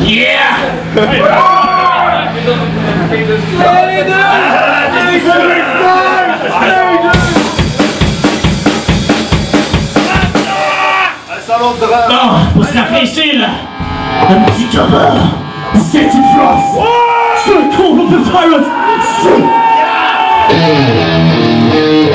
Yeah! Bon, pour se rafraîchir, là, un petit cover de Saint Frost. Circle of the Pirates. Thank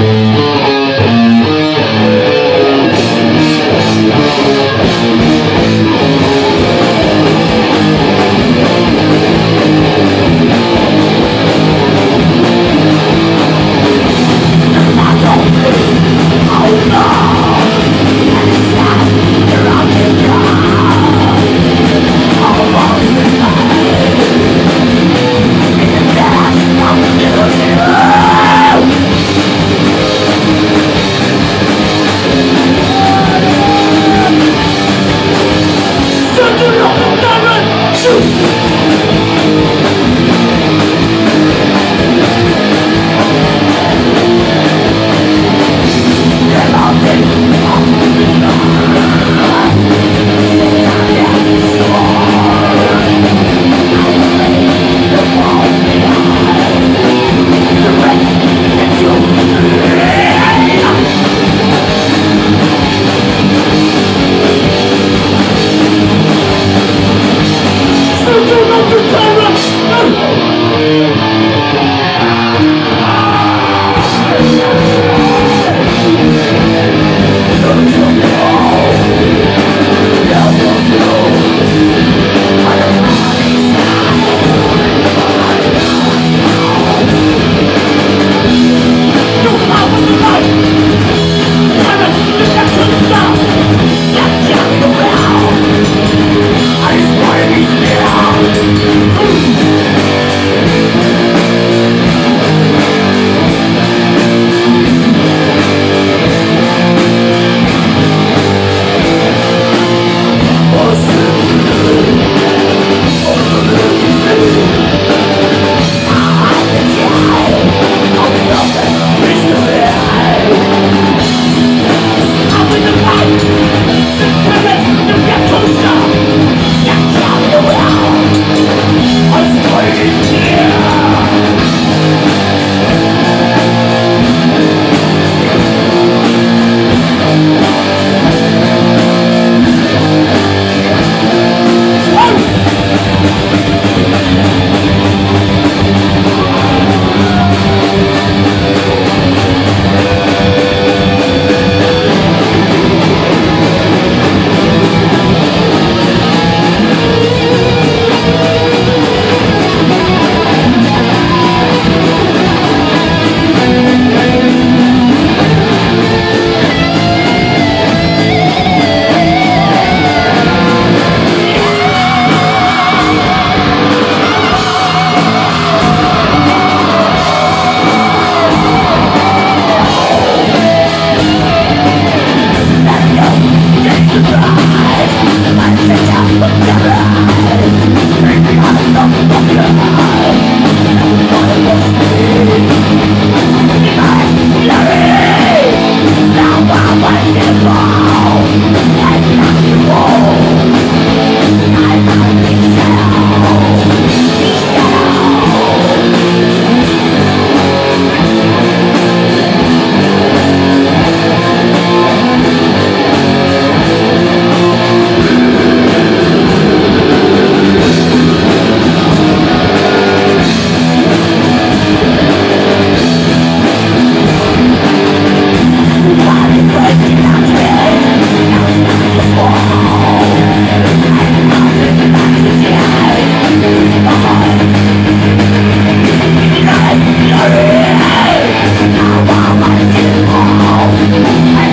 I'm gonna